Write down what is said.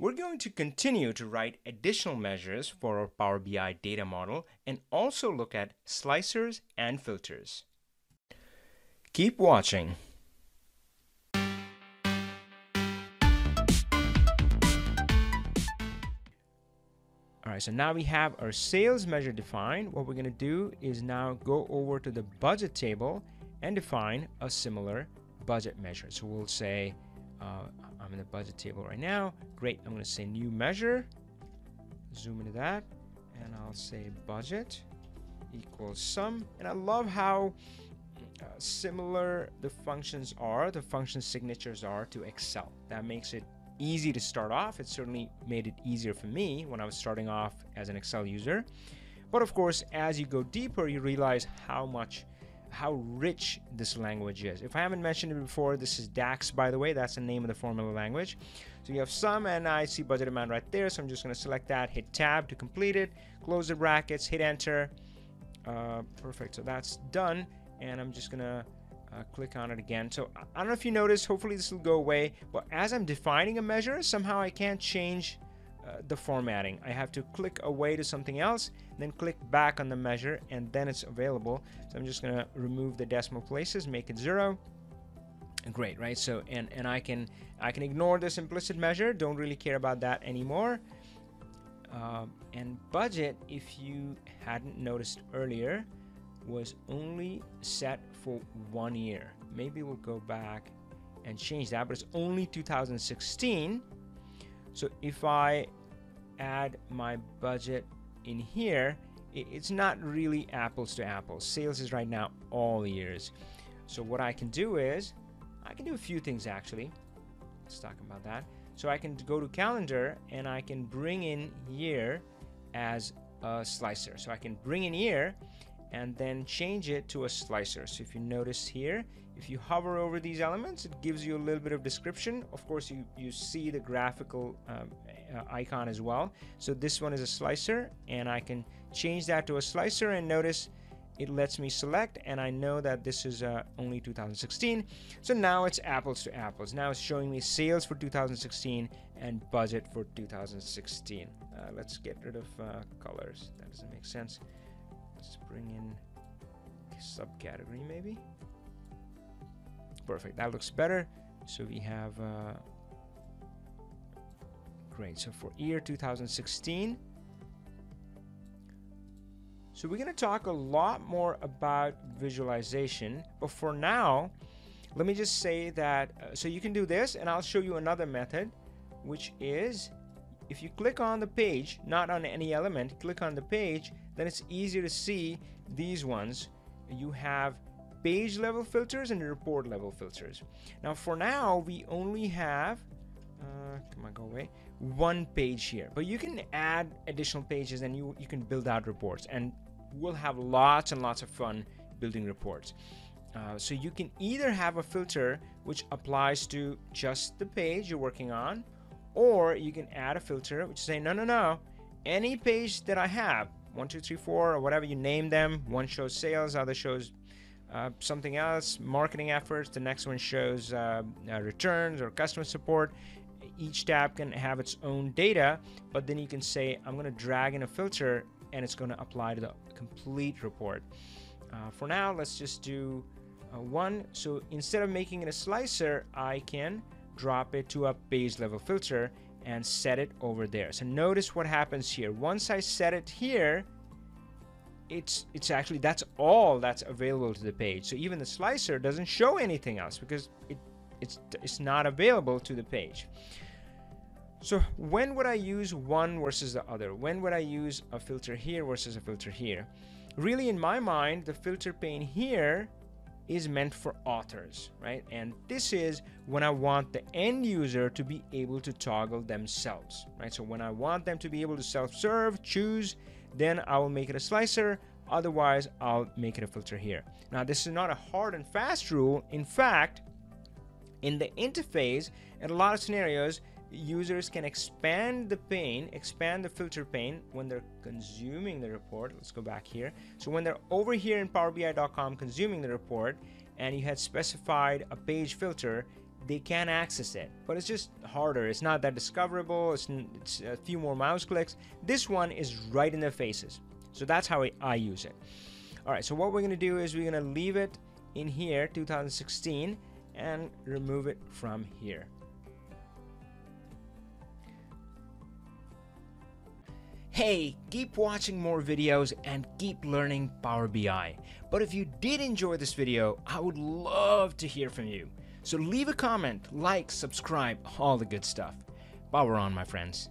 we're going to continue to write additional measures for our Power BI data model and also look at slicers and filters. Keep watching. All right, so now we have our sales measure defined. What we're going to do is now go over to the budget table and define a similar budget measure. So we'll say, uh, I'm in the budget table right now. Great, I'm going to say new measure, zoom into that, and I'll say budget equals sum. And I love how uh, similar the functions are, the function signatures are to Excel. That makes it easy to start off. It certainly made it easier for me when I was starting off as an Excel user. But of course, as you go deeper, you realize how much how rich this language is. If I haven't mentioned it before, this is DAX, by the way. That's the name of the formula language. So you have sum, and I see budget amount right there. So I'm just going to select that, hit Tab to complete it, close the brackets, hit Enter. Uh, perfect. So that's done. And I'm just going to uh, click on it again. So I don't know if you noticed, hopefully this will go away, but as I'm defining a measure, somehow I can't change the formatting. I have to click away to something else, then click back on the measure, and then it's available. So I'm just gonna remove the decimal places, make it zero. Great, right? So and and I can I can ignore this implicit measure. Don't really care about that anymore. Uh, and budget, if you hadn't noticed earlier, was only set for one year. Maybe we'll go back and change that, but it's only 2016. So if I add my budget in here, it's not really apples to apples. Sales is right now all years. So what I can do is, I can do a few things actually. Let's talk about that. So I can go to calendar and I can bring in year as a slicer. So I can bring in year and then change it to a slicer. So if you notice here, if you hover over these elements, it gives you a little bit of description. Of course, you, you see the graphical um, uh, icon as well. So this one is a slicer and I can change that to a slicer and notice it lets me select and I know that this is uh, only 2016. So now it's apples to apples. Now it's showing me sales for 2016 and budget for 2016. Uh, let's get rid of uh, colors. That doesn't make sense. Let's bring in subcategory maybe. Perfect, that looks better. So we have, great. So for year 2016, so we're going to talk a lot more about visualization, but for now, let me just say that, uh, so you can do this and I'll show you another method, which is if you click on the page, not on any element, click on the page, then it's easier to see these ones. You have page level filters and report level filters. Now for now, we only have, uh, come on, go away, one page here. But you can add additional pages and you, you can build out reports and we'll have lots and lots of fun building reports. Uh, so you can either have a filter which applies to just the page you're working on, or you can add a filter which say, no, no, no, any page that I have, one, two, three, four, or whatever you name them. One shows sales, other shows uh, something else, marketing efforts. The next one shows uh, uh, returns or customer support. Each tab can have its own data, but then you can say, I'm going to drag in a filter and it's going to apply to the complete report. Uh, for now, let's just do uh, one. So instead of making it a slicer, I can drop it to a page level filter and set it over there. So notice what happens here. Once I set it here, it's it's actually that's all that's available to the page. So even the slicer doesn't show anything else because it it's it's not available to the page. So when would I use one versus the other? When would I use a filter here versus a filter here? Really in my mind, the filter pane here is meant for authors, right? And this is when I want the end user to be able to toggle themselves, right? So when I want them to be able to self-serve, choose, then I will make it a slicer. Otherwise, I'll make it a filter here. Now, this is not a hard and fast rule. In fact, in the interface, in a lot of scenarios, users can expand the pane, expand the filter pane when they're consuming the report. Let's go back here. So when they're over here in PowerBI.com consuming the report, and you had specified a page filter, they can access it, but it's just harder. It's not that discoverable. It's, it's a few more mouse clicks. This one is right in their faces. So that's how I use it. All right, so what we're going to do is we're going to leave it in here, 2016, and remove it from here. Hey, keep watching more videos and keep learning Power BI. But if you did enjoy this video, I would love to hear from you. So leave a comment, like, subscribe, all the good stuff. Power on, my friends.